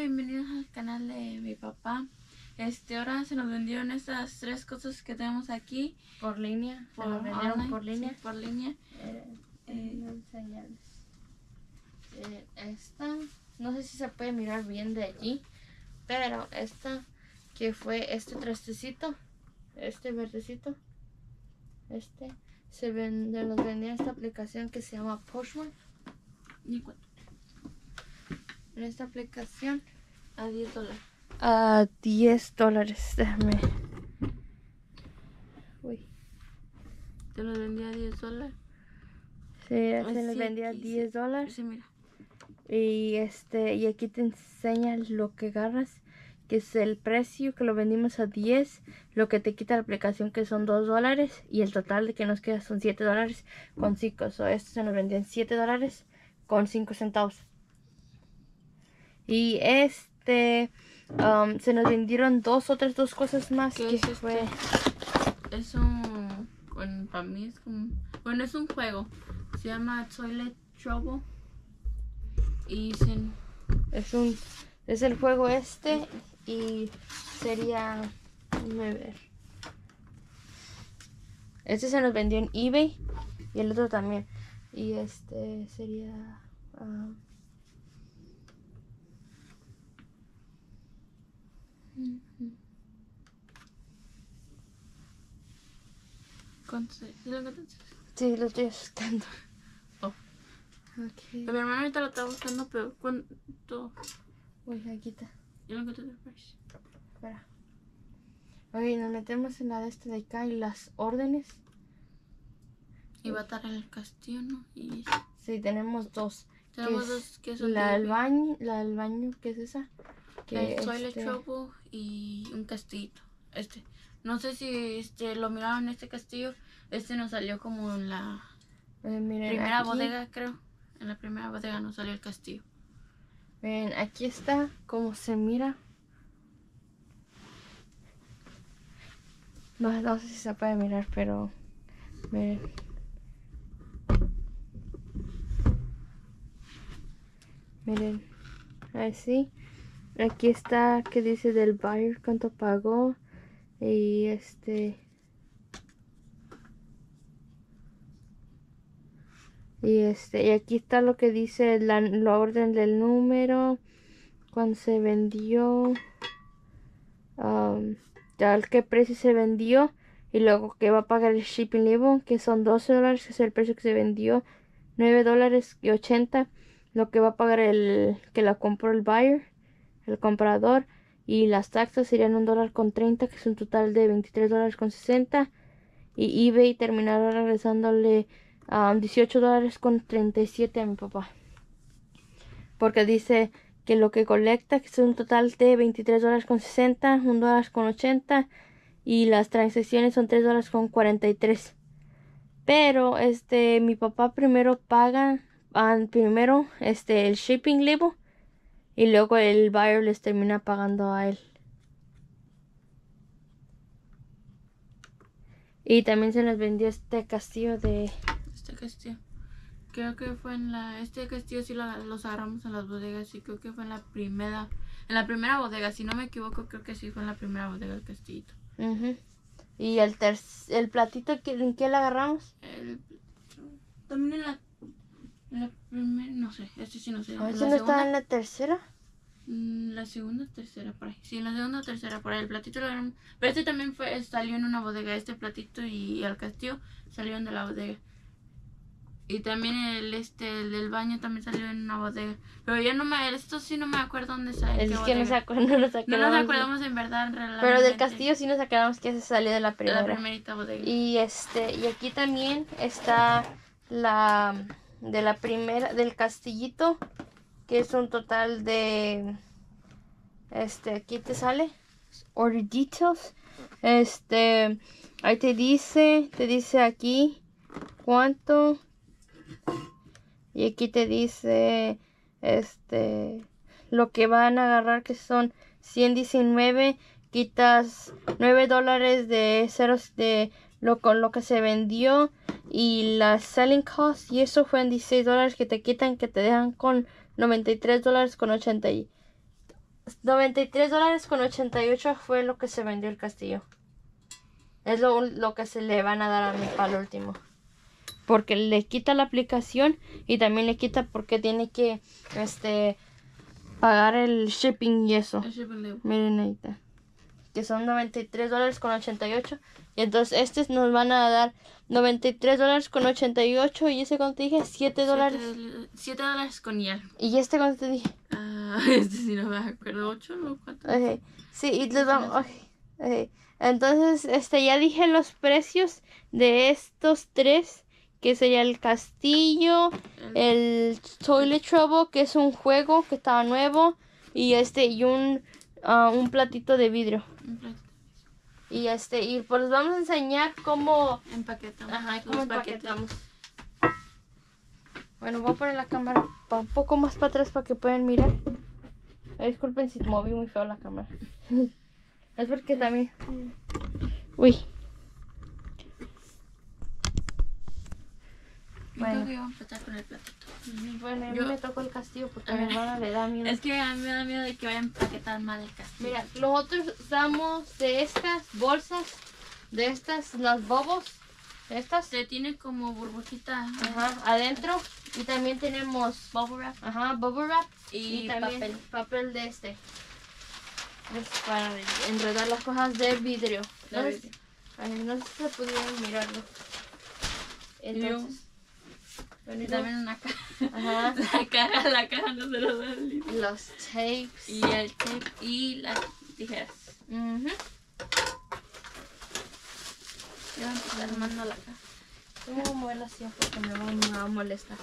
bienvenidos al canal de mi papá. Este, ahora se nos vendieron estas tres cosas que tenemos aquí. Por línea. Por, se nos vendieron online, por línea. sí, por línea. Eh, Eh, eh, esta, no sé si se puede mirar bien de allí, pero esta que fue este trastecito, este verdecito, este, se vende, nos vendía esta aplicación que se llama Postman. Ni cuenta. En esta aplicación A 10 dólares. a 10 dólares. Déjame. Uy. Te lo vendía a 10 dólares. Sí, se les sí, vendía aquí sí. 10 dólares. Sí, mira. Y este, y aquí te enseña lo que agarras, que es el precio que lo vendimos a 10, lo que te quita la aplicación que son 2 dólares, y el total de que nos queda son 7 dólares con 5. So, esto se nos vendió en 7 dólares con 5 centavos. Y este, um, se nos vendieron dos otras dos cosas más ¿Qué que es este? fue. Es un. Bueno, para mí es como. Bueno, es un juego. Se llama Toilet Trouble. Y sin. Es un, es el juego este y sería, déjame ver. Este se nos vendió en eBay y el otro también. Y este sería, ah, ¿Cuánto se- ¿Sí lo encontraste? sí, lo estoy buscando. Oh. Ok. Mi hermano ahorita lo está buscando, pero ¿cuánto? Uy, aquí está. Yo lo encontré después. Espera. Ok, nos metemos en la de este de acá y las órdenes. Y va a estar en el castillo, ¿no? Y Sí, tenemos dos. que tenemos dos que son La de- del baño, la del baño, ¿qué es esa? Que el Toilet este- Trouble y un castillito. Este. No sé si este lo miraron en este castillo. Este nos salió como en la eh, miren, primera aquí- bodega, creo. En la primera bodega nos salió el castillo. Ven, aquí está como se mira. No, no sé si se puede mirar, pero miren. Miren, así. Aquí está que dice del buyer cuánto pagó y este Y este, y aquí está lo que dice la, la orden del número, cuando se vendió, um, ya el qué precio se vendió, y luego que va a pagar el shipping label, que son 12 dólares, que es el precio que se vendió, 9 dólares y 80, lo que va a pagar el que la compró el buyer, el comprador, y las taxas serían un dólar con 30, que es un total de 23 dólares con 60, y eBay terminará regresándole a 18 dólares con 37 a mi papá. Porque dice que lo que colecta que es un total de 23 dólares con 60, 1 dólar con 80 y las transacciones son 3 dólares con 43. Pero este mi papá primero paga ah, primero este el shipping label y luego el buyer les termina pagando a él. Y también se nos vendió este castillo de Este castillo. Creo que fue en la. Este castillo sí lo- los agarramos en las bodegas. Y creo que fue en la primera. En la primera bodega. Si no me equivoco, creo que sí fue en la primera bodega el castillito. Ujú. Y el ter el platito, ¿qué- ¿en qué le agarramos? El- también en la. La primera. No sé. Este sí no sé. A ver si la no estaba segunda- en la tercera. Mm, La segunda o tercera por ahí. Sí, la segunda o tercera por ahí. El platito lo agarramos. Pero este también fue, salió en una bodega. Este platito y el castillo salieron de la bodega. Y también el este el del baño también salió en una bodega. Pero yo no me, esto sí no me acuerdo dónde sale. Es que no, se bodega. acu- no nos No acordamos. nos acordamos en verdad. Pero del castillo sí nos acordamos que se salió de la De primera. la primerita bodega. Y este, y aquí también está la de la primera, del castillito, que es un total de este, aquí te sale order details. Este, ahí te dice, te dice aquí cuánto. Y aquí te dice este lo que van a agarrar que son 119 quitas 9 dólares de ceros de lo con lo que se vendió y la selling cost y eso fue en 16 dólares que te quitan que te dejan con 93 dólares con 80 y 93 dólares con 88 fue lo que se vendió el castillo. Es lo, lo que se le van a dar a mi para el último. Porque le quita la aplicación y también le quita porque tiene que este pagar el shipping y eso. El shipping label. Miren ahí está. Que son 93 dólares con 88. Y entonces estos nos van a dar 93 dólares con 88. Y ese cuánto te dije, 7 dólares. 7 dólares con y algo. Y este cuánto te dije. Ah, este sí no me acuerdo. 8 o 4. Ok, Sí, y les vamos. ok, ok. Entonces, este ya dije los precios de estos tres. Que sería el castillo, el Toilet Trouble, que es un juego que estaba nuevo. Y este, y un, un platito de vidrio. Y este, y pues les vamos a enseñar cómo, Empaquetamos. ajá, cómo empaquetamos. Bueno, voy a poner la cámara un poco más para atrás para que puedan mirar. Disculpen si moví muy feo la cámara. es porque también. Uy. Yo Bueno. creo que vamos a empezar con el platito. Bueno, a mí Yo- me tocó el castillo porque a mi hermana le da miedo. Es que a mí me da miedo de que vaya a empaquetar mal el castillo. Mira, nosotros usamos de estas bolsas, de estas, las bobos, de estas, Se tiene como burbujita ajá, adentro. Y también tenemos, bubble wrap ajá, bubble wrap y, y, también papel. papel. de este. Es para enredar las cosas de vidrio. No, De sé- vidrio. ay, no sé si pudieron mirarlo. Entonces, Y también una caja. Ajá. La caja, la caja no se lo da los tapes. Y el tape y las tijeras. Ujú. Ya vamos a estar armando la caja. ¿Cómo voy a moverla así? Porque me va, me va a molestar.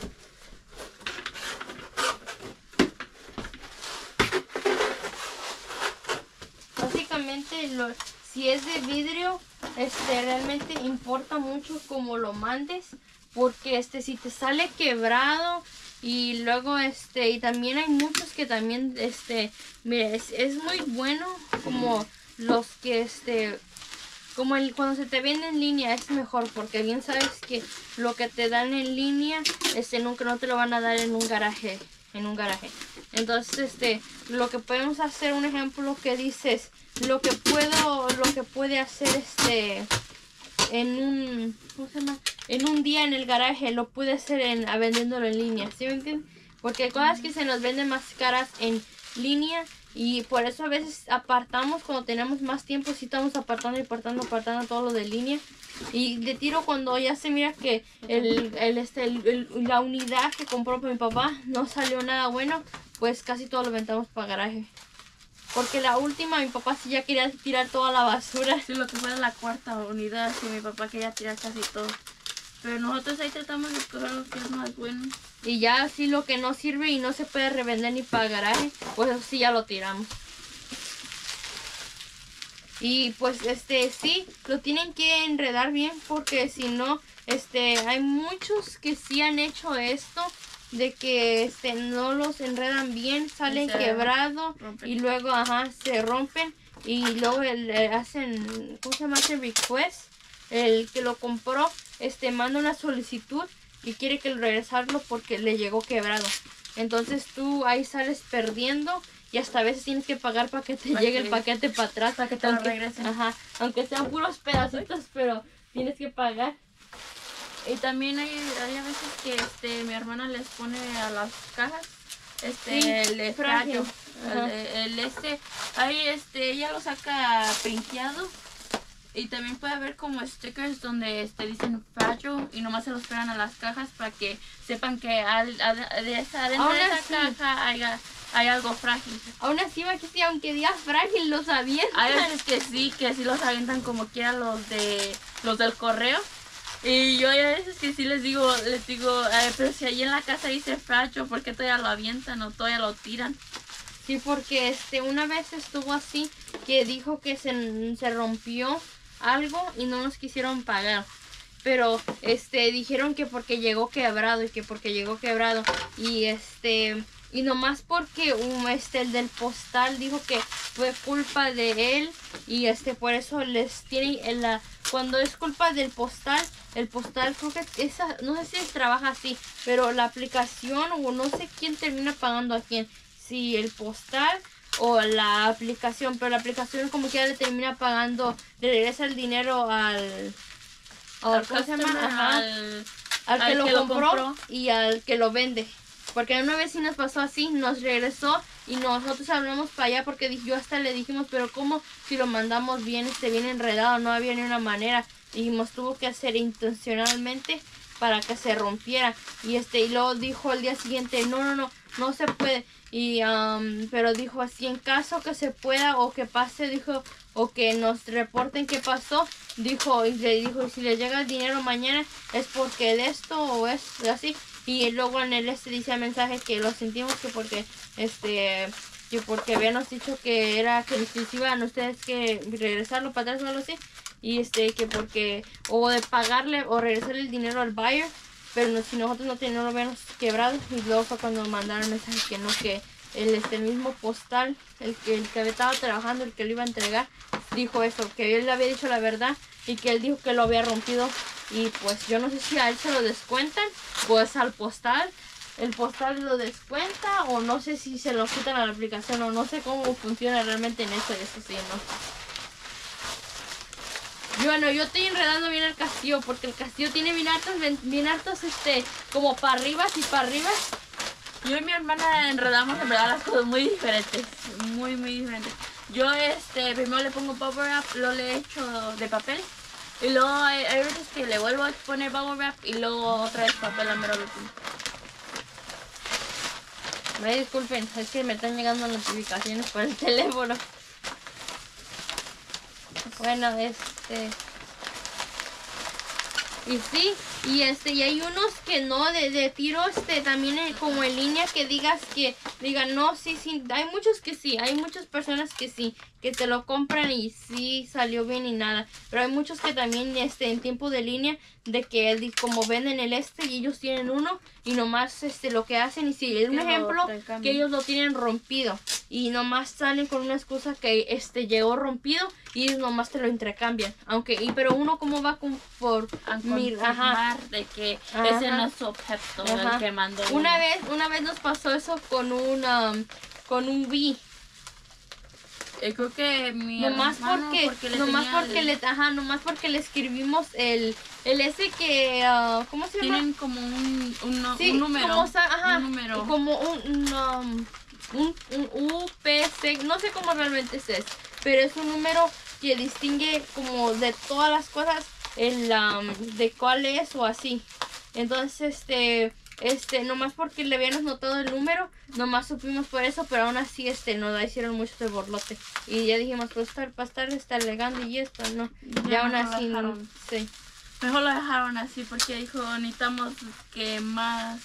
Básicamente, lo, si es de vidrio, este realmente importa mucho cómo lo mandes, porque este si te sale quebrado y luego este y también hay muchos que también este mire es, es muy bueno como los que este como el, cuando se te vende en línea es mejor porque bien sabes que lo que te dan en línea este nunca no te lo van a dar en un garaje en un garaje. Entonces este lo que podemos hacer un ejemplo que dices lo que puedo lo que puede hacer este en un ¿cómo se llama? en un día en el garaje lo puede hacer en a vendiéndolo en línea ¿sí me entienden? porque cosas que se nos venden más caras en línea y por eso a veces apartamos cuando tenemos más tiempo, si estamos apartando y apartando, apartando todo lo de línea. Y de tiro cuando ya se mira que el, el, este, el- la unidad que compró mi papá no salió nada bueno, pues casi todo lo vendamos para garaje. Porque la última mi papá sí ya quería tirar toda la basura. Sí, lo que fue la cuarta unidad, sí, mi papá quería tirar casi todo. Pero nosotros ahí tratamos de escoger lo que es más bueno. Y ya así lo que no sirve y no se puede revender ni para garaje, pues eso sí ya lo tiramos. Y pues este sí, lo tienen que enredar bien porque si no, este hay muchos que sí han hecho esto de que este no los enredan bien, salen quebrados y luego ajá se rompen y luego el, eh, hacen ¿cómo se llama? Hacen request el que lo compró este manda una solicitud y quiere que regresarlo porque le llegó quebrado. Entonces tú ahí sales perdiendo y hasta a veces tienes que pagar para que te llegue que- el paquete para atrás. para que te lo aunque- regresen. Ajá, aunque sean puros pedacitos, pero tienes que pagar. Y también hay, hay a veces que este, mi hermana les pone a las cajas este Sí, el frágil. Ajá. El, el este ahí este ella lo saca printeado y también puede haber como stickers donde este dicen fragile y nomás se los pegan a las cajas para que sepan que al, ad- de esa, adentro de Aún esa así. caja haya, hay algo frágil. Aún así, que aunque diga frágil, lo sabían. Hay veces que sí, que sí los avientan como quiera los de los del correo. Y yo hay veces que sí les digo, les digo, "Ay, pero si ahí en la casa dice fracho, ¿por qué todavía lo avientan o todavía lo tiran? Sí, porque este una vez estuvo así que dijo que se, se rompió algo y no nos quisieron pagar. Pero este dijeron que porque llegó quebrado y que porque llegó quebrado y este y nomás porque um, este el del postal dijo que fue culpa de él y este por eso les tienen en la cuando es culpa del postal el postal creo que esa no sé si trabaja así pero la aplicación o no sé quién termina pagando a quién si el postal o la aplicación, pero la aplicación como que ya le termina pagando, le regresa el dinero al, al, ¿cómo se llama? customer, Ajá, al- al que, al lo, compró. y al que lo vende. Porque una vez sí nos pasó así, nos regresó y nosotros hablamos para allá porque yo hasta le dijimos, pero ¿cómo si lo mandamos bien, este bien enredado? No había ni una manera. Dijimos, tuvo que hacer intencionalmente para que se rompiera. Y este, y luego dijo el día siguiente, no, no, no, no se puede. Y, am, pero dijo así, en caso que se pueda o que pase, dijo, o que nos reporten qué pasó, dijo, y le dijo, si le llega el dinero mañana es porque de esto o es así. Y luego en el este dice el mensaje que lo sentimos que porque, este, que porque habíamos dicho que era que les iban ustedes que regresarlo para atrás o algo así. Y este, que porque, o de pagarle o regresarle el dinero al buyer, pero no- si nosotros no, ten- no lo habíamos quebrado. Y luego fue cuando mandaron mensaje que no, que el, este, mismo postal, el que, el que estaba trabajando, el que lo iba a entregar, dijo eso, que él le había dicho la verdad y que él dijo que lo había rompido. Y pues yo no sé si a él se lo descuentan, pues al postal. El postal lo descuenta o no sé si se lo quitan a la aplicación o no sé cómo funciona realmente en eso, eso sí, no. Bueno, yo estoy enredando bien el castillo porque el castillo tiene bien hartos, ven- bien hartos, este, como para arriba y para arriba. Yo y mi hermana enredamos en verdad las cosas muy diferentes, muy muy diferentes. Yo este primero le pongo bubble wrap, luego le echo de papel y luego hay, hay veces que le vuelvo a poner bubble wrap y luego otra vez papel a mero último. Me disculpen, es que me están llegando notificaciones por el teléfono. Bueno, este. Y sí, y este, y hay unos que no, de, de tiro, este, también en- como en línea que digas que, digan, no, sí, sí, hay muchos que sí, hay muchas personas que sí, que te lo compran y sí salió bien y nada, pero hay muchos que también, este, en tiempo de línea, de que como venden el este y ellos tienen uno y nomás, este, lo que hacen, y si, un Que lo ejemplo, que ellos lo tienen rompido y nomás salen con una excusa que este llegó rompido y ellos nomás te lo intercambian. Aunque, y pero uno como va con por A mir- ajá. de que Ajá. ese no es objeto Ajá. el que mandó. Una uno. vez, una vez nos pasó eso con un um, con un Wii. Eh, creo que mi Nomás hermano, porque, le nomás porque el- le, ajá, nomás porque le escribimos el, el ese que, ah, ¿cómo se llama? tienen como un, un, Sí, un número. como ajá, un número. como un, un, um, un, un UPC, no sé cómo realmente es, pero es un número que distingue como de todas las cosas el um, de cuál es o así. Entonces, este, este, nomás porque le habíamos notado el número, nomás supimos por eso, pero aún así, este, nos la hicieron mucho de borlote. Y ya dijimos, pues estar, para estar está alegando y esto, no. Ya, Ya aún así, no, sí. Mejor lo dejaron así porque dijo necesitamos que más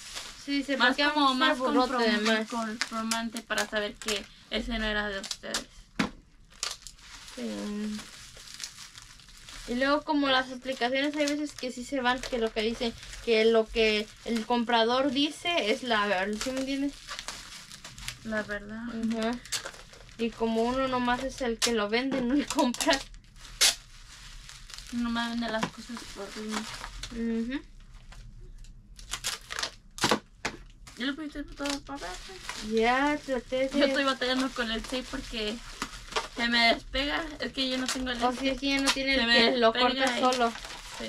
Sí, se más como más borlote de comprom- más. comprobante para saber que ese no era de ustedes. Sí. Y luego como las aplicaciones hay veces que sí se van, que lo que dice, que lo que el comprador dice es la verdad, ¿sí me entiendes? La verdad. Ajá. Y como uno nomás es el que lo vende, no le compra. No me vende las cosas por mí. Ujú. ¿Ya lo pusiste todo para? Ya traté de... Yo estoy batallando con el tape porque se me despega. Es que yo no tengo el O si es que ya no tiene el lo corta solo. Sí.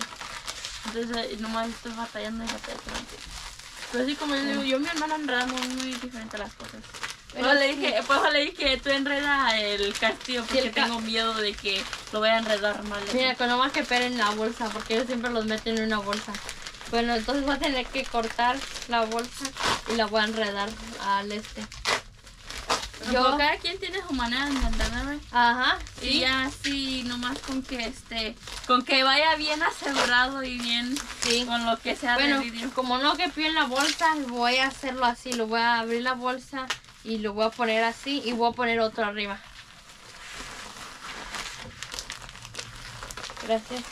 Entonces nomás estoy batallando y batallando. con el tape. Pero sí, como yo digo, yo y mi hermana enredamos muy diferente las cosas. Pero Por eso le sí. dije, por eso le dije, tú enreda el castillo porque el ca- tengo miedo de que lo vaya a enredar mal. Mira, con nomás que peren la bolsa, porque ellos siempre los meten en una bolsa. Bueno, entonces voy a tener que cortar la bolsa y la voy a enredar al este. Yo, Yo, cada quien tiene su manera de enredarme. ajá, Y sí, ya así, nomás con que este, con que vaya bien asegurado y bien sí. con lo que sea Bueno, como no quepió en la bolsa, voy a hacerlo así. Lo voy a abrir la bolsa y lo voy a poner así y voy a poner otro arriba. Gracias.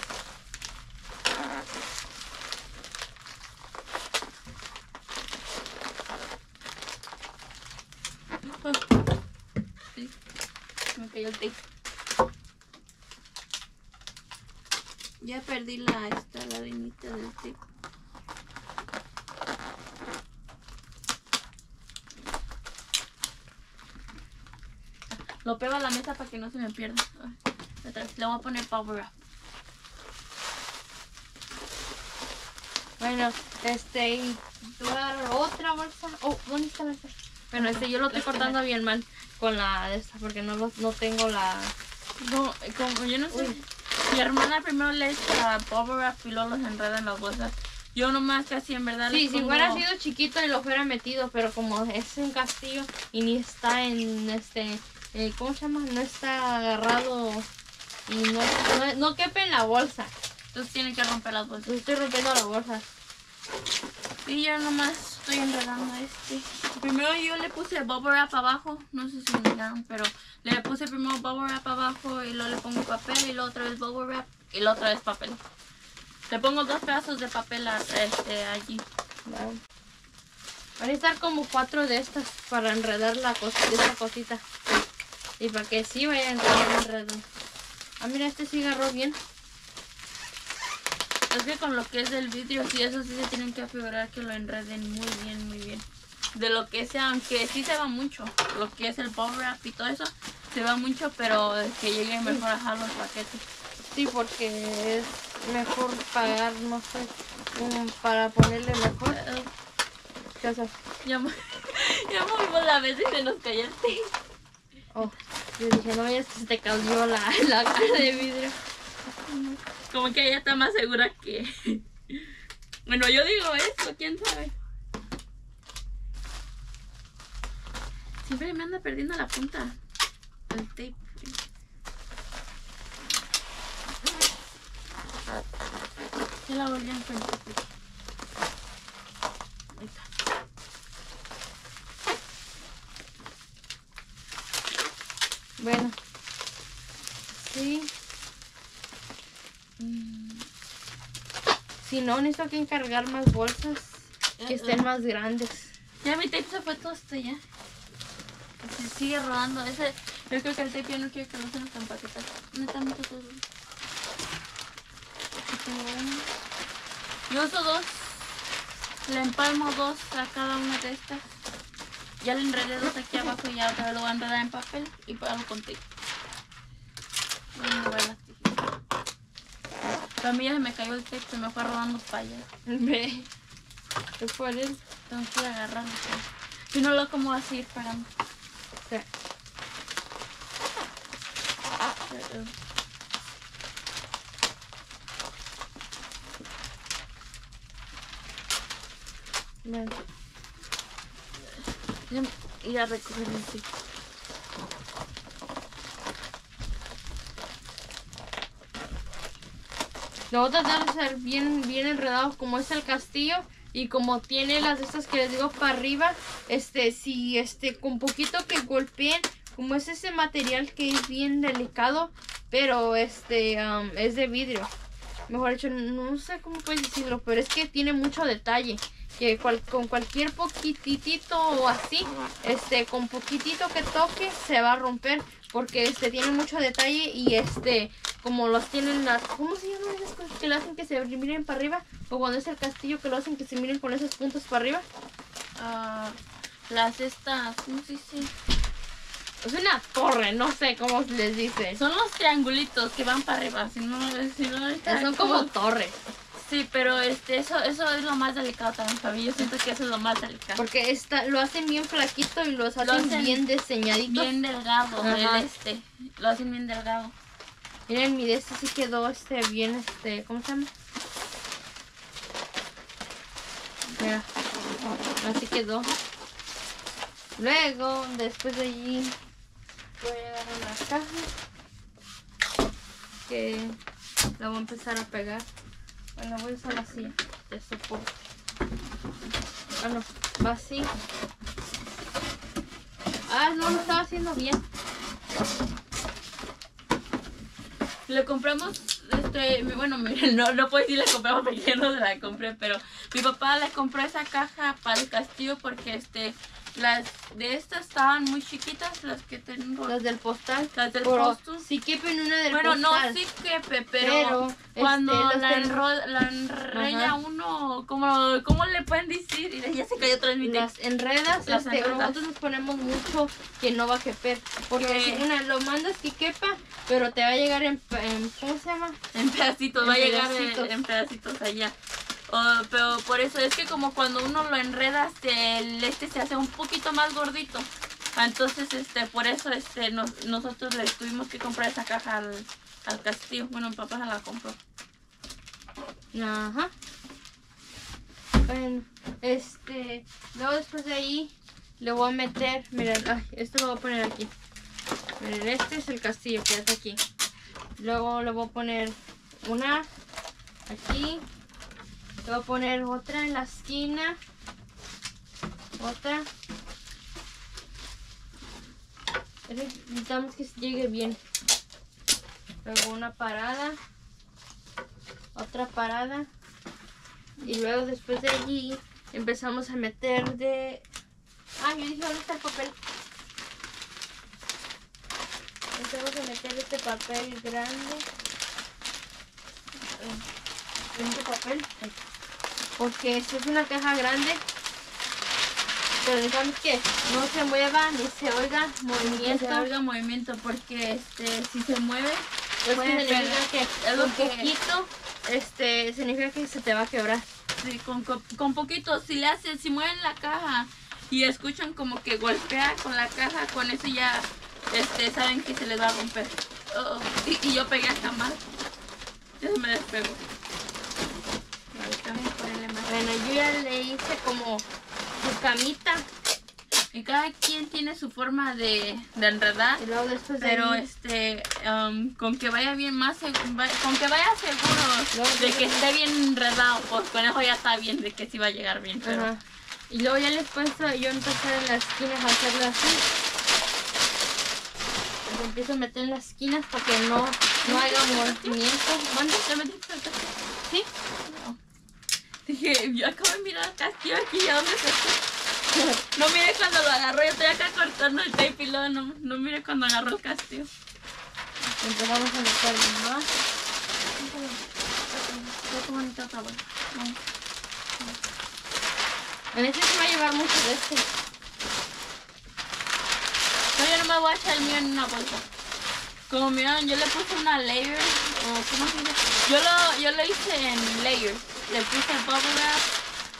Sí, me cayó el tape. Ya perdí la esta la del tape. Lo pego a la mesa para que no se me pierda. Le voy a poner power wrap. Bueno, este, y te voy a dar otra bolsa. Oh, ¿dónde está la Bueno, este, yo lo estoy cortando bien mal con la de esta, porque no, lo- no tengo la... No, como yo no sé. Uy. Mi hermana primero le echa wrap y luego los enreda en las bolsas. Yo nomás casi en verdad Sí, si pongo- hubiera sido chiquito y lo hubiera metido, pero como es un castillo y ni está en este, eh, ¿cómo se llama? No está agarrado y no, no, no quepe en la bolsa. Entonces tienen que romper las bolsas. Estoy rompiendo la bolsa. Y yo nomás estoy enredando este. Primero yo le puse bubble wrap abajo, no sé si miraron, pero le puse primero bubble wrap abajo y luego le pongo papel y luego otra vez bubble wrap y luego otra vez papel. Le pongo dos pedazos de papel a- este, allí. Van a necesitar como cuatro de estas para enredar la esta cosita. Y para que sí vaya a enredar enredo. Ah, mira, este sí agarró bien. Es que con lo que es del vidrio, sí, eso sí se tienen que asegurar que lo enreden muy bien, muy bien. De lo que sea, aunque sí se va mucho, lo que es el bubble wrap y todo eso, se va mucho, pero que llegue mejor a jalar los paquetes. Sí, porque es mejor pagar, no sé, um, para ponerle mejor. ¿Qué haces? Ya, ya movimos la vez y se nos cayó el tape. Oh, yo dije, no que se te cayó la, la cara de vidrio. Como que ella está más segura que. Bueno, yo digo esto, quién sabe. Siempre me anda perdiendo la punta. El tape. Ya la volví a encontrar. Ahí está. Bueno. Sí. Mm, Si no, necesito que encargar más bolsas que estén más grandes. Ya mi tape se fue todo esto ya. Se sigue rodando. Ese, yo creo que el tape no quiere que lo usen las empaquetas. Aquí tengo uno. Yo uso dos. Le empalmo dos a cada una de estas. Ya le enredé dos aquí abajo y ya otra lo voy a enredar en papel y pego con tape. Voy mí ya se me cayó el tape, se me fue rodando para allá. Ve. Es por él. Tengo que agarrarlo. Si no, lo como así pegando. Sí. Voy a ir a recoger tape. Lo voy a tratar de hacer bien, bien enredado como es el castillo y como tiene las de estas que les digo para arriba, este, si este, con poquito que golpeen, como es ese material que es bien delicado, pero este, es de vidrio. Mejor dicho, no sé cómo puedes decirlo, pero es que tiene mucho detalle. Que con cualquier poquitito o así, este, con poquitito que toque, se va a romper. Porque este tiene mucho detalle y este, como los tienen las, ¿cómo se llaman esas cosas que le hacen que se miren para arriba? O cuando es el castillo que lo hacen que se miren con esos puntos para arriba. Ah, las estas, ¿cómo se dice? Es una torre, no sé cómo les dice. Son los triangulitos que van para arriba. Si no, si no ahorita Son como torres. Sí, pero este, eso, eso es lo más delicado también para mí. Yo siento que eso es lo más delicado. Porque esta, lo hacen bien flaquito y los hacen, hacen bien diseñaditos. Bien delgado, Ajá. el este. Lo hacen bien delgado. Miren, mi de este sí quedó este bien, este, ¿cómo se llama? Mira, así quedó. Luego, después de allí, voy a agarrar la caja. Que la voy a empezar a pegar. Bueno, voy a usar así, de soporte. Bueno, va así. Ah, no, lo estaba haciendo bien. Le compramos, este, bueno, miren, no, no puedo decir le compramos porque yo no se la compré, pero mi papá le compró esa caja para el castillo porque este las de estas estaban muy chiquitas, las que tengo. Las del postal. Las del postal. sí quepen una del Bueno, no, postal. sí quepe, pero, Pero, cuando este, los la, enro- la enrella Ajá. uno, ¿cómo, ¿cómo le pueden decir? Y ya se cayó otra vez Las enredas, Las este, enredas. nosotros nos ponemos mucho que no va a queper. Porque Que- si una lo mandas que quepa, pero te va a llegar en, en- ¿cómo se llama? En pedacitos, En va a llegar en pedacitos allá. Pero por eso es que como cuando uno lo enreda, el este se hace un poquito más gordito. Entonces, este, por eso este, nos- nosotros le tuvimos que comprar esa caja al, castillo. Bueno, mi papá se la compró. Ajá. Bueno, este, luego después de ahí le voy a meter, miren, ay, esto lo voy a poner aquí. Miren, este es el castillo que está aquí. Luego le voy a poner una aquí. Voy a poner otra en la esquina. Otra. Necesitamos que llegue bien. Luego una parada. Otra parada. Y luego después de allí empezamos a meter de... Ah, yo dije, ¿dónde está el papel? Empezamos a meter este papel grande. Este papel. Porque esta es una caja grande. Pero necesitamos que no se mueva ni se oiga movimiento. se oiga movimiento porque este, si se mueve, Pues significa que Es lo que- poquito, este, significa que se te va a quebrar. Sí, con, con, con poquito, si le hacen, si mueven la caja y escuchan como que golpea con la caja, con eso ya este, saben que se les va a romper. Oh, oh. Y, y yo pegué hasta mal. Ya se me despegó. Ahorita voy a ponerle más. Bueno, yo ya le hice como su camita. Y cada quien tiene su forma de, de enredar. Y luego después de Pero ahí- este, um, con que vaya bien más, con que vaya seguro Luego de que esté bien enredado, pues con eso ya está bien, de que sí va a llegar bien. Pero Ajá. Y luego ya después yo empecé en las esquinas a hacerlo así. Empiezo a meter en las esquinas para que no, no haga movimiento. ¿Te metiste? ¿Sí? Dije, yo acabo de mirar al castillo aquí, ¿a dónde se fue? No mire cuando lo agarró, yo estoy acá cortando el tape y luego no, no mire cuando agarró el castillo. Empezamos a meter más. Qué bolsa. Vamos. En este se va a llevar mucho de este. No, yo no me voy a echar el mío en una bolsa. Como miran, yo le puse una layer, o ¿cómo se dice? Yo lo, yo lo hice en layers. Le puse bubble wrap,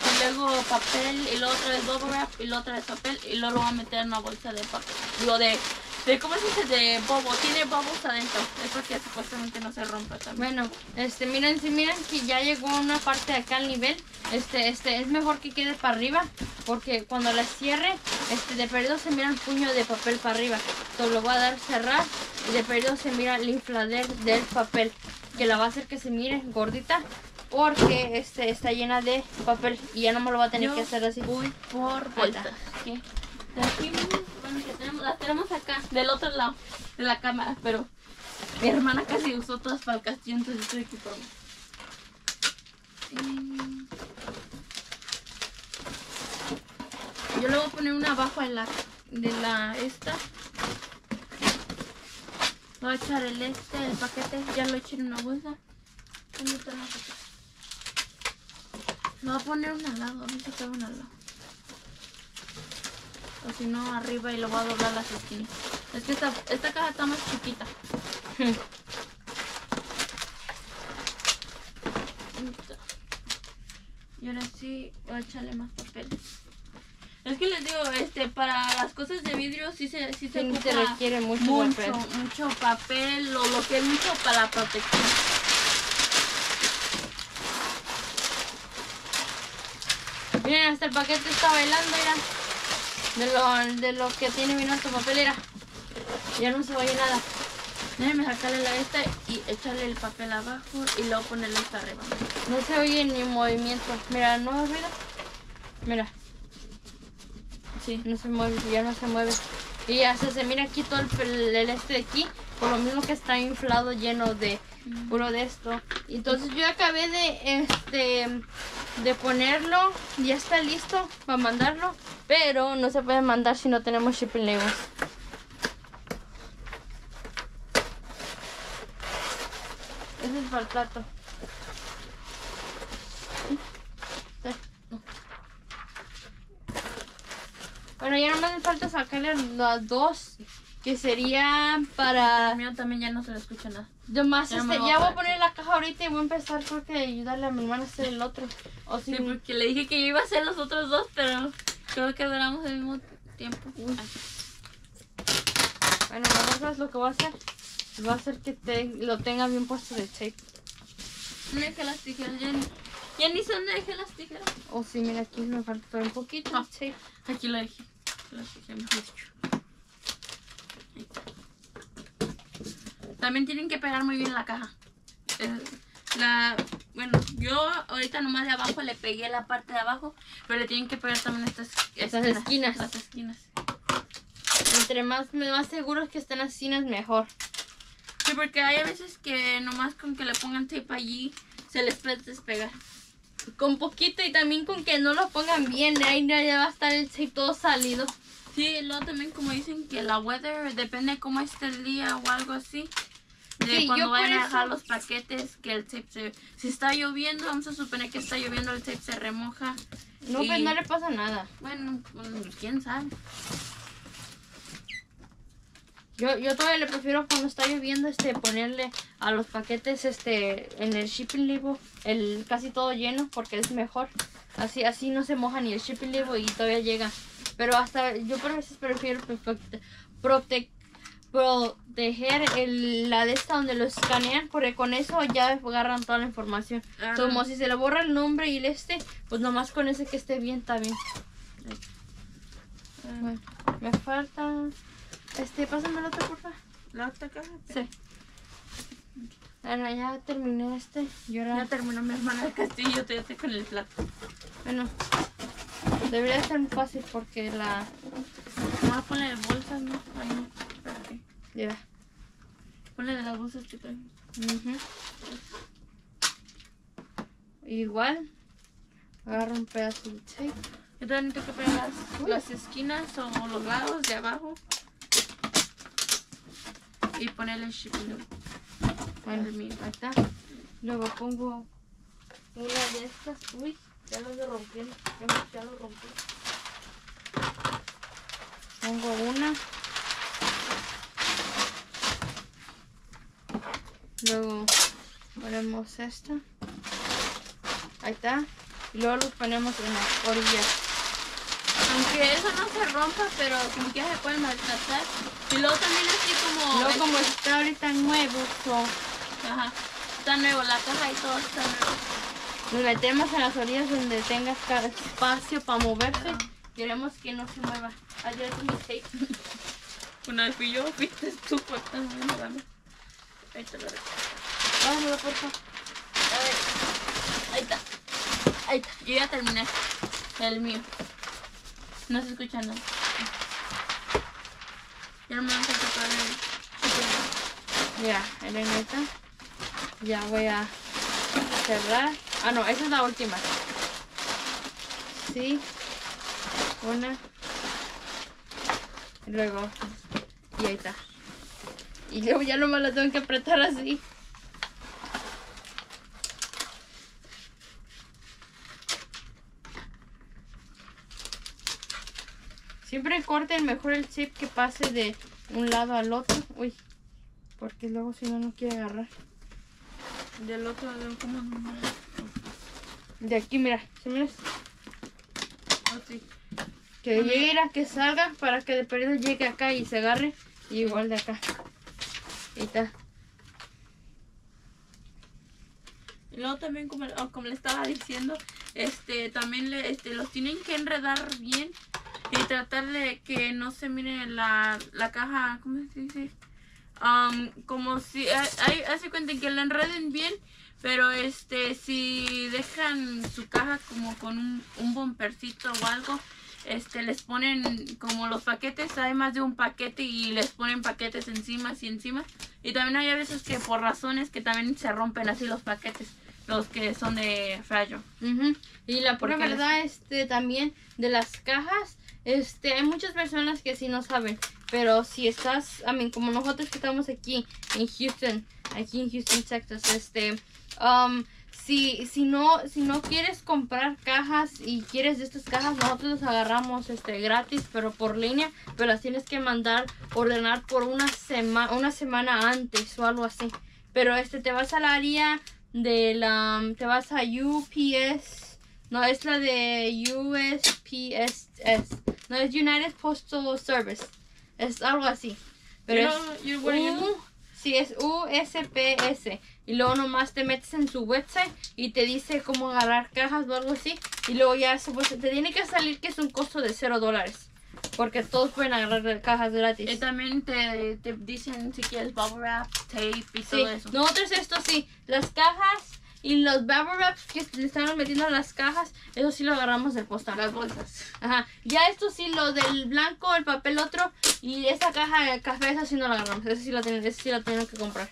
y luego papel, y luego otra vez bubble wrap, y luego otra vez papel, y luego lo voy a meter en una bolsa de papel. Digo, de, de ¿cómo se dice? De bobo. Tiene bubbles adentro. Es porque supuestamente no se rompe también. Bueno, este, miren, si miren que ya llegó una parte acá al nivel, este, este, es mejor que quede para arriba, porque cuando la cierre, este, de perdido se mira un puño de papel para arriba. Entonces lo voy a dar cerrar y de perdido se mira el inflador del papel, que la va a hacer que se mire gordita, porque este, está llena de papel y ya no me lo va a tener Yo que hacer así. Voy por tenemos, las tenemos acá, del otro lado de la cámara, pero mi hermana casi usó todas para el castillo, entonces estoy aquí. Yo le voy a poner una abajo de la, de la esta. Voy a echar el este, el paquete, ya lo eché en una bolsa. ¿Dónde está la paquete? Lo voy a poner un al lado, a cabe un al lado. O si no, arriba y lo voy a doblar las esquinas. Es que esta, esta caja está más chiquita. Y ahora sí voy a echarle más papel. Es que les digo, este, para las cosas de vidrio sí se, sí se Sí, ocupa se requiere mucho mucho, papel. mucho papel o lo que es mucho para protección. Miren, hasta el paquete está bailando, mira. De lo, de lo que tiene mi nuestro papel, mira. Ya no se oye nada. Déjenme sacarle la esta y echarle el papel abajo y luego ponerle esta arriba. No se oye ni movimiento. Mira, no ruido. Mira, Sí. no se mueve, ya no se mueve. Y hasta se mira aquí todo el, el este de aquí, por lo mismo que está inflado lleno de puro de esto. Entonces yo acabé de este de ponerlo, ya está listo para mandarlo, pero no se puede mandar si no tenemos shipping labels. Ese es para el plato. Bueno, ya no me falta sacarle las dos, que sería para... El mío también ya no se le escucha nada. Yo más, Ya no este, voy ya voy a poner. la caja ahorita y voy a empezar creo que ayudarle a mi hermana a hacer el otro. O si Sí, porque le dije que yo iba a hacer los otros dos, pero creo que duramos el mismo tiempo. Uy. Bueno, nosotros lo que voy a hacer va a hacer que te, lo tenga bien puesto de tape. No dejé las tijeras, ni sé dónde dejé las tijeras. O si mira aquí me falta todavía un poquito Ah. de tape. Aquí lo dejé. Las dejé, mejor dicho. Ahí está. También tienen que pegar muy bien la caja. Eh, la, bueno, yo ahorita nomás de abajo le pegué la parte de abajo, pero le tienen que pegar también estas, Estas esquinas. Las esquinas. Entre más, más seguros que estén las esquinas, mejor. Sí, porque hay a veces que nomás con que le pongan tape allí se les puede despegar. Con poquito y también con que no lo pongan bien, ahí ya ya va a estar el tape todo salido. Sí, luego también como dicen que la weather depende de cómo esté el día o algo así. De Sí, cuando vayan a dejar los paquetes, que el tape se... Si está lloviendo, vamos a suponer que está lloviendo, el tape se remoja. No, Y- pues no le pasa nada. Bueno, pues, quién sabe. Yo, yo todavía le prefiero cuando está lloviendo este ponerle a los paquetes este en el shipping label el casi todo lleno porque es mejor. Así así no se moja ni el shipping label y todavía llega. Pero hasta yo por veces prefiero prote- prote- proteger el, la de esta donde lo escanean porque con eso ya agarran toda la información. Ah. Como si se le borra el nombre y el este, pues nomás con ese que esté bien está bien. Bueno, me falta este, pásame el otro, por favor. La otra caja. Sí. Bueno, ya terminé este. Y ahora, Ya terminó mi hermana el castillo, te estoy con el plato. bueno, debería ser muy fácil porque la. Ah, ponle bolsas, ¿no? Ay, Mira. Ponle de las bolsas que. Igual, agarro un pedazo de tape. Yo también tengo que pegar las, las esquinas o los lados de abajo. Y ponerle el shipping. Bueno, mío. ahí está. Luego pongo una de estas. Uy, ya lo rompí. Ya, ya lo rompí. Pongo una. Luego ponemos esta. Ahí está. Y luego los ponemos en las orillas. Aunque eso no se rompa, pero como que se puede maltratar. Y luego también así como... Luego como está ahorita nuevo, so, Ajá. Está nuevo, la caja y todo está nuevo. Nos metemos en las orillas donde tengas cada espacio para moverse. Queremos que no se mueva. Ayer mi tape. Una vez fui yo, fuiste tú, pues. Ah. Ahí te lo. Dámelo, por favor. A ver. Ahí está. Ahí está. Yo ya terminé. El mío. No se escucha nada. Ya me van a tocar el... Mira, Elenita. Ya voy a cerrar. Ah, no, esa es la última. Sí. Una. Luego. Y ahí está. Y luego ya nomás la tengo que apretar así. Siempre corten mejor el chip que pase de un lado al otro. Uy. Porque luego si no, no quiere agarrar. Del otro lado. De aquí, mira. ¿Se mira? Oh, sí. Que llegue, a que salga para que de perdido llegue acá y se agarre. Y igual de acá. Ahí. Y luego también, como, oh, como le estaba diciendo, este también le, este, los tienen que enredar bien y tratar de que no se mire la, la caja, ¿cómo se dice? Um, como si, hace cuenta que la enreden bien, pero este, si dejan su caja como con un, un bumpercito o algo, este les ponen como los paquetes, hay más de un paquete y les ponen paquetes encima y encima. Y también hay a veces que por razones que también se rompen así los paquetes, los que son de Fragile. Ujú. Y la pura Porque les- verdad, este, también de las cajas, este, hay muchas personas que sí no saben, pero si estás, a mí, como nosotros que estamos aquí en Houston, aquí en Houston, Texas, este, um, si, si no, si no quieres comprar cajas y quieres de estas cajas, nosotros las agarramos, este, gratis, pero por línea, pero las tienes que mandar, ordenar por una semana, una semana antes o algo así. Pero este, te vas a la área de la, te vas a UPS, no es la de USPS, no es United Postal Service, es algo así. Pero You es know- U- do? sí, es USPS. Y luego nomás te metes en su website y te dice cómo agarrar cajas o algo así. Y luego ya pues, te tiene que salir que es un costo de cero dólares. Porque todos pueden agarrar cajas gratis. Y también te, te dicen si quieres bubble wrap, tape y Sí, todo eso. nosotros esto sí, las cajas y los bubble wraps que le estamos metiendo a las cajas, eso sí lo agarramos del postal. Las bolsas. Ajá, ya esto sí, lo del blanco, el papel otro y esa caja de café, esa sí no la agarramos, esa sí la tienen, esa sí la tienen que comprar.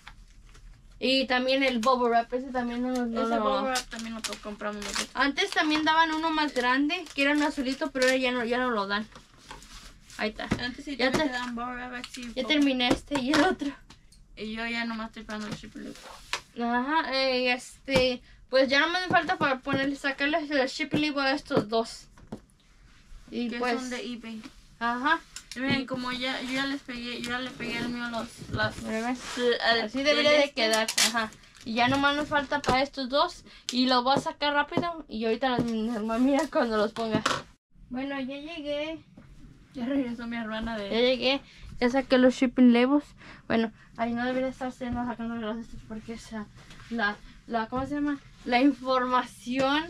Y también el bubble wrap, ese también no, no Ese lo- bubble wrap también lo compramos nosotros. Antes también daban uno más grande, que era un azulito, pero ahora ya no, ya no lo dan. Ahí está. Antes sí Ya te- te dan bubble wrap así. Ya terminé este y el otro. Y yo ya nomás estoy pagando el shipping. Ajá, eh, este, pues ya no me falta para ponerle, sacarles el shipping label a estos dos. Y Que pues, son de eBay. ajá, miren, como ya, yo ya les pegué, yo ya le pegué el mío los, las... así debería de quedar, ajá. Y ya nomás nos falta para estos dos y los voy a sacar rápido y ahorita los mira cuando los ponga. Bueno, ya llegué, Ya regresó mi hermana ya de... llegué, ya saqué los shipping labels. Bueno, ahí no debería estar siendo sacando los estos porque esa, la, la, ¿cómo se llama? La información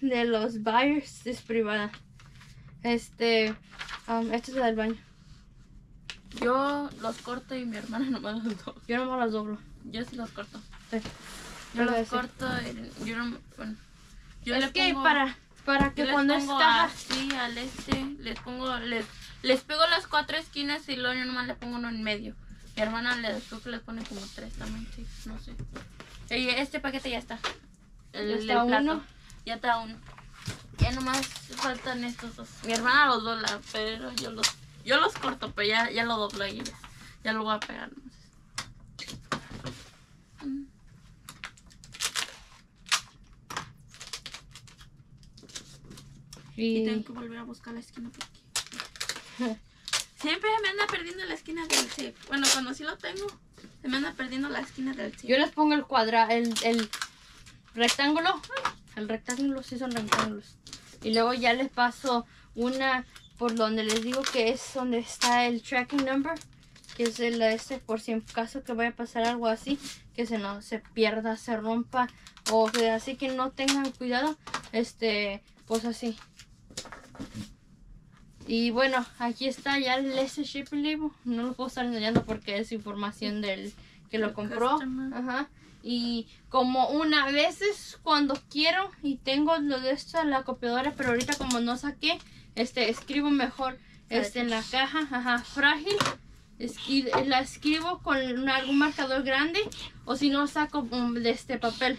de los buyers es privada. Este, um, este es el del baño. Yo los corto y mi hermana nomás los dobla. Yo no me los doblo. Yo sí los corto. Sí. Yo Yo lo los corto y yo no... Bueno, yo es le que pongo... para, para que cuando está... así al este, les pongo, les, les pego las cuatro esquinas y luego yo nomás le pongo uno en medio. Mi hermana le, creo que le pone como tres también, sí, no sé. Y este paquete ya está. El, ¿Ya el está plato. uno? Ya está uno. Ya nomás faltan estos dos. Mi hermana los dobla, pero yo los, yo los corto, pero ya, ya lo doblo y ya, ya lo voy a pegar. Mm. Y tengo que volver a buscar la esquina porque siempre me anda perdiendo la esquina del tape. Bueno, cuando sí lo tengo, se me anda perdiendo la esquina del tape. yo les pongo el cuadra, el, el rectángulo. El rectángulo sí son rectángulos. Y luego ya les paso una por donde les digo que es donde está el tracking number. Que es el este por si en caso que vaya a pasar algo así. Que se no se pierda, se rompa. O que así que no tengan cuidado. Este, pues así. Y bueno, aquí está ya el ese shipping label. No lo puedo estar enseñando porque es información del que lo compró. Ajá. Y como una veces cuando quiero y tengo lo de esto en la copiadora, pero ahorita como no saqué, este escribo mejor este en la caja, ajá, frágil. Es- y la escribo con un- algún marcador grande o si no saco um, de este papel.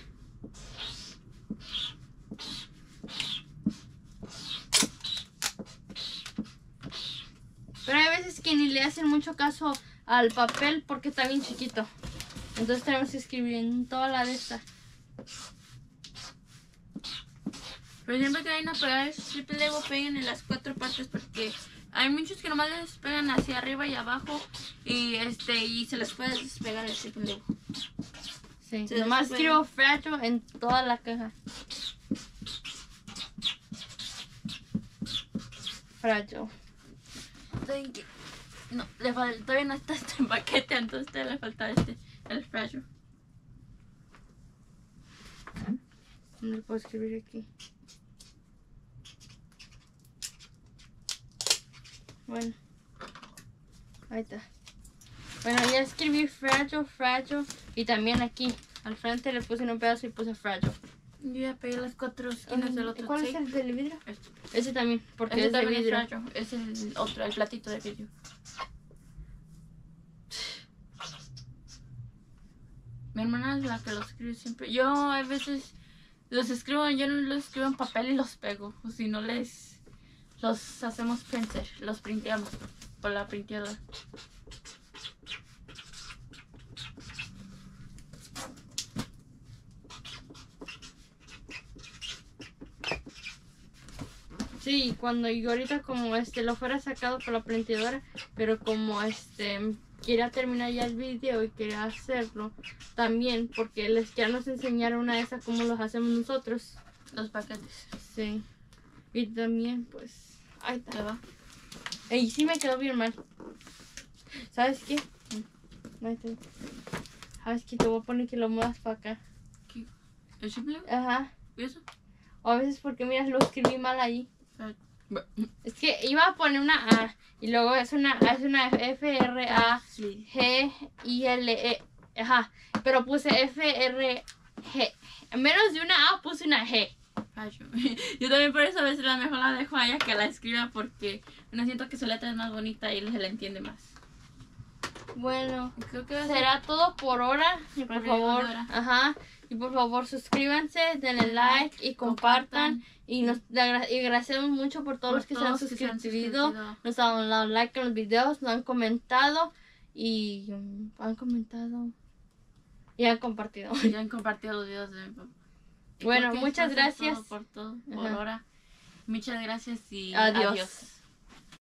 Pero hay veces que ni le hacen mucho caso al papel porque está bien chiquito. Entonces tenemos que escribir en toda la de esta. Pero siempre que vayan a pegar el triple Lego, peguen en las cuatro partes porque hay muchos que nomás les pegan hacia arriba y abajo y este y se les puede despegar el triple Lego. Sí. Sí, Nomás escribo fragile en toda la caja. Que- No, le todavía no está este paquete, entonces le falta este, el fragile. No lo puedo escribir aquí. Bueno. Ahí está. Bueno, ya escribí fragile, fragile. Y también aquí. Al frente le puse un pedazo y puse fragile. Yo ya pegué las cuatro esquinas del otro ¿Cuál es el del vidrio? Este. Ese también, porque Ese es de vidrio. es rayo. Es el otro, el platito de vidrio. Mi hermana es la que los escribe siempre. Yo a veces los escribo, yo no los escribo en papel y los pego. O si no les los hacemos printer, los printeamos por la printeadora. Sí, cuando yo ahorita como este lo fuera sacado por la printadora, pero como este quería terminar ya el video y quería hacerlo también, porque les ya nos enseñaron una de esas como los hacemos nosotros. Los paquetes. Sí. Y también pues ahí ¿Te está. va? Y sí me quedó bien mal. ¿Sabes qué? ¿Sabes qué? Te voy a poner que lo muevas para acá. ¿El simple? Ajá. ¿Y eso? O a veces porque miras lo escribí mal ahí. Es que iba a poner una A y luego es una es una F R A. G I L E ajá, pero puse F R G. En menos de una A puse una G. Yo también por eso a veces la mejor la dejo a ella que la escriba porque no siento que su letra es más bonita y se la entiende más. Bueno, Creo que será todo por ahora por favor, hora. ajá, y por favor suscríbanse, denle like y compartan y nos y agradecemos mucho por todos Por los que se han que se han suscrito, nos han dado like en los videos, nos han comentado y um, han comentado y han compartido. Ya han compartido los videos de mi papá. Y Bueno, muchas a gracias. todo Por todo, por Ajá. ahora. Muchas gracias y Adiós. adiós.